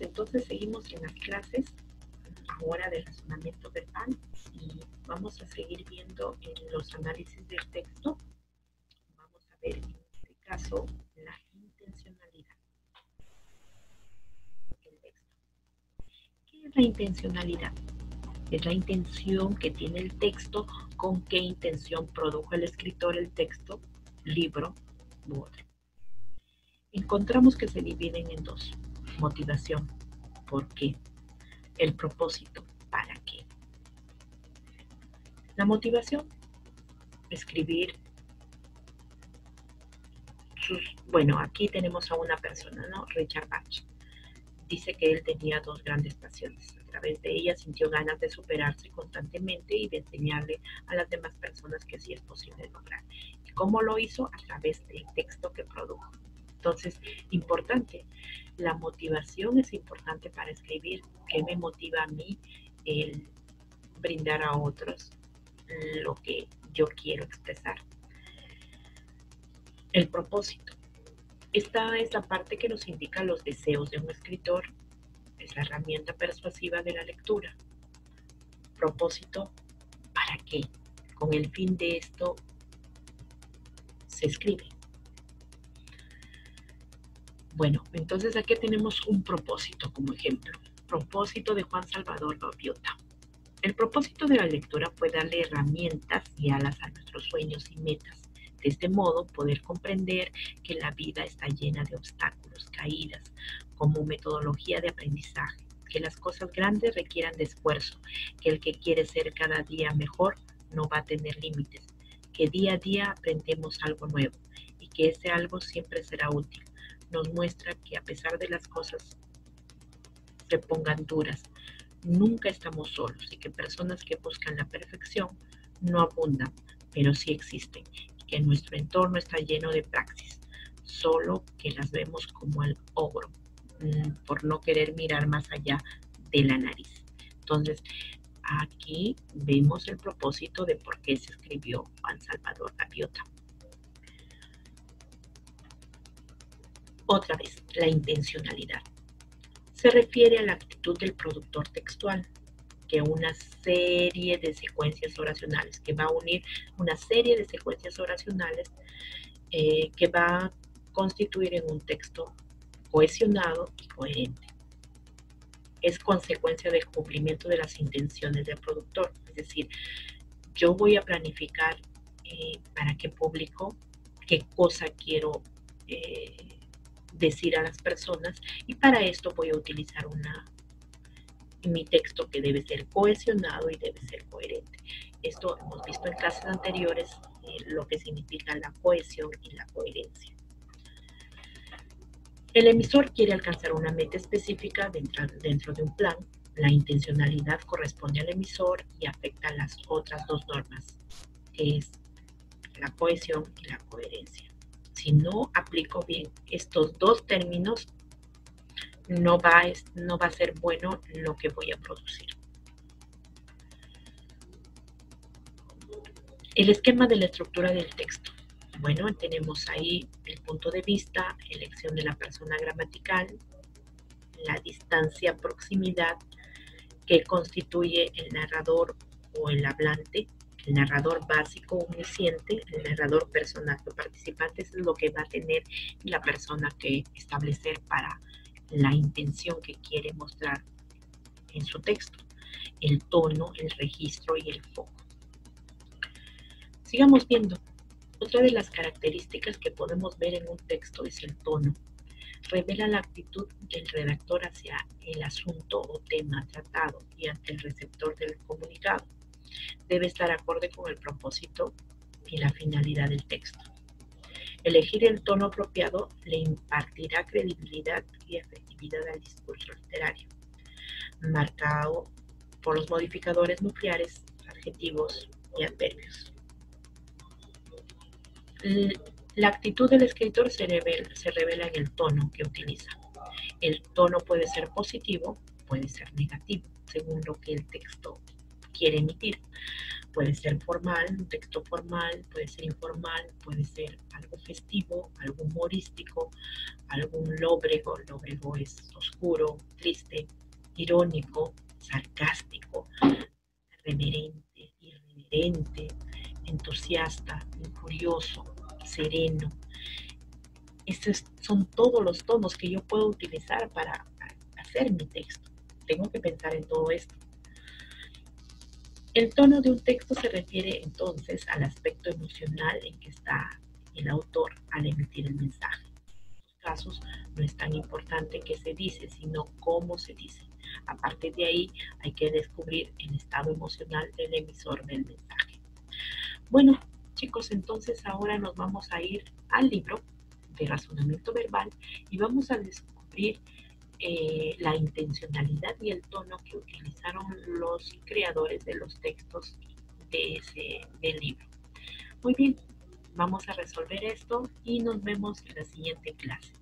Entonces seguimos en las clases ahora de razonamiento verbal y vamos a seguir viendo en los análisis del texto. Vamos a ver en este caso la intencionalidad del texto. ¿Qué es la intencionalidad? Es la intención que tiene el texto, con qué intención produjo el escritor el texto, libro u otro. Encontramos que se dividen en dos. Motivación, ¿por qué? El propósito, ¿para qué? La motivación, escribir sus... Bueno, aquí tenemos a una persona, ¿no? Richard Bach. Dice que él tenía dos grandes pasiones. A través de ella sintió ganas de superarse constantemente y de enseñarle a las demás personas que sí es posible lograr. ¿Y cómo lo hizo? A través del texto que produjo. Entonces, importante, la motivación es importante para escribir. ¿Qué me motiva a mí el brindar a otros lo que yo quiero expresar? El propósito. Esta es la parte que nos indica los deseos de un escritor. Es la herramienta persuasiva de la lectura. Propósito, ¿para qué? Con el fin de esto se escribe. Bueno, entonces aquí tenemos un propósito como ejemplo. Propósito de Juan Salvador Gaviota. El propósito de la lectura fue darle herramientas y alas a nuestros sueños y metas. De este modo, poder comprender que la vida está llena de obstáculos, caídas, como metodología de aprendizaje, que las cosas grandes requieran de esfuerzo, que el que quiere ser cada día mejor no va a tener límites, que día a día aprendemos algo nuevo y que ese algo siempre será útil nos muestra que a pesar de las cosas se pongan duras, nunca estamos solos y que personas que buscan la perfección no abundan, pero sí existen y que nuestro entorno está lleno de praxis, solo que las vemos como el ogro, mm, por no querer mirar más allá de la nariz. Entonces, aquí vemos el propósito de por qué se escribió Juan Salvador Gaviota. Otra vez, la intencionalidad. Se refiere a la actitud del productor textual, que una serie de secuencias oracionales, que va a unir una serie de secuencias oracionales eh, que va a constituir en un texto cohesionado y coherente. Es consecuencia del cumplimiento de las intenciones del productor, es decir, yo voy a planificar eh, para qué público, qué cosa quiero eh, decir a las personas y para esto voy a utilizar una mi texto que debe ser cohesionado y debe ser coherente. Esto hemos visto en clases anteriores eh, lo que significa la cohesión y la coherencia. El emisor quiere alcanzar una meta específica dentro, dentro de un plan. La intencionalidad corresponde al emisor y afecta a las otras dos normas, que es la cohesión y la coherencia si no aplico bien estos dos términos, no va, no va a ser bueno lo que voy a producir. El esquema de la estructura del texto. Bueno, tenemos ahí el punto de vista, elección de la persona gramatical, la distancia, proximidad que constituye el narrador o el hablante, el narrador básico omnisciente, el narrador personaje participante es lo que va a tener la persona que establecer para la intención que quiere mostrar en su texto, el tono, el registro y el foco. Sigamos viendo. Otra de las características que podemos ver en un texto es el tono. Revela la actitud del redactor hacia el asunto o tema tratado y ante el receptor del comunicado debe estar acorde con el propósito y la finalidad del texto. Elegir el tono apropiado le impartirá credibilidad y efectividad al discurso literario, marcado por los modificadores nucleares, adjetivos y adverbios. La actitud del escritor se revela, se revela en el tono que utiliza. El tono puede ser positivo, puede ser negativo, según lo que el texto quiere emitir. Puede ser formal, un texto formal, puede ser informal, puede ser algo festivo, algo humorístico, algún lóbrego. Lóbrego es oscuro, triste, irónico, sarcástico, reverente, irreverente, entusiasta, curioso, sereno. Estos son todos los tonos que yo puedo utilizar para hacer mi texto. Tengo que pensar en todo esto. El tono de un texto se refiere entonces al aspecto emocional en que está el autor al emitir el mensaje. En estos casos no es tan importante qué se dice, sino cómo se dice. A partir de ahí hay que descubrir el estado emocional del emisor del mensaje. Bueno, chicos, entonces ahora nos vamos a ir al libro de razonamiento verbal y vamos a descubrir eh, la intencionalidad y el tono que utilizaron los creadores de los textos de ese, del libro. Muy bien, vamos a resolver esto y nos vemos en la siguiente clase.